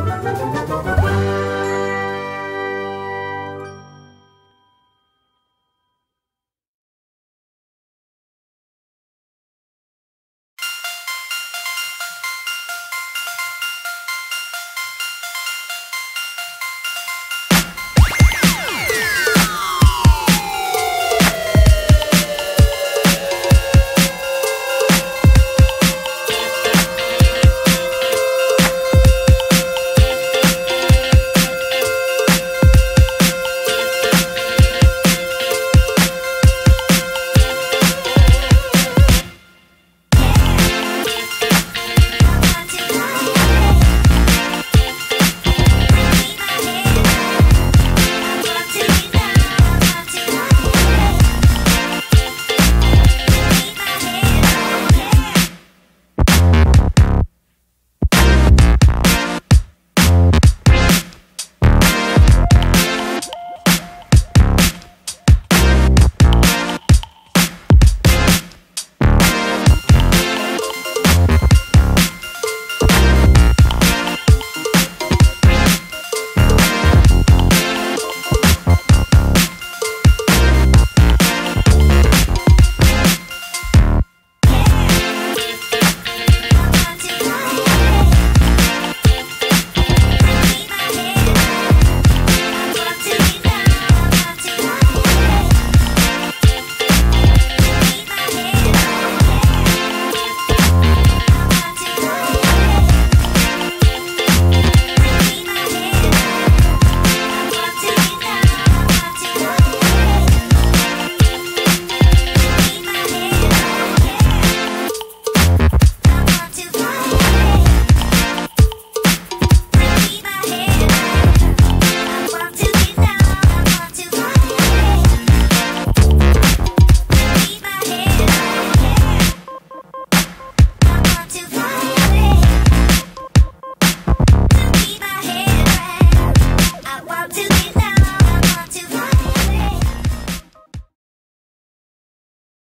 Música